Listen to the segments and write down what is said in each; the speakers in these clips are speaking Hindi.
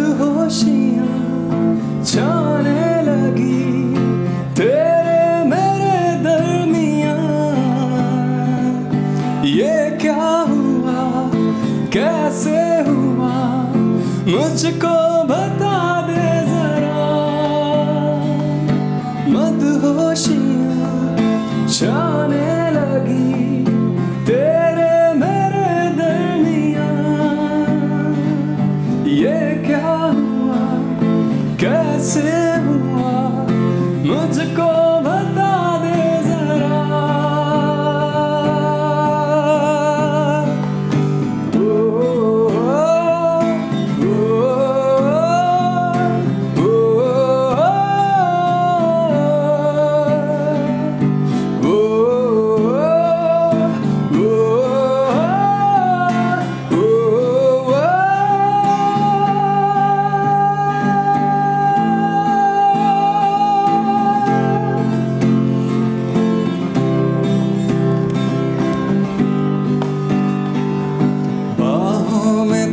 खुद होशियाँ लगी तेरे मेरे दरमिया। ये क्या हुआ? कैसे हुआ? मुझको बता दे जरा। मद होशियाँ छाने लगी sit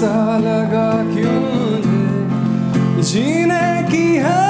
सा लगा क्यों जीने की है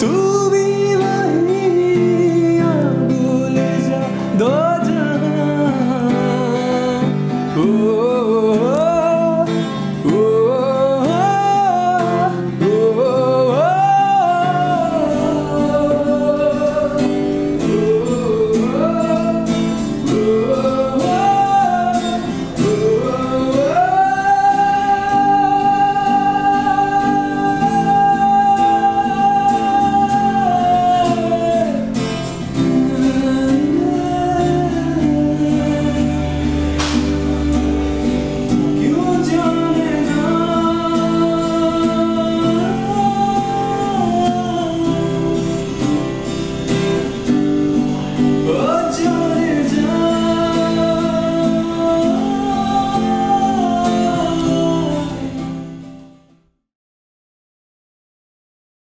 tú.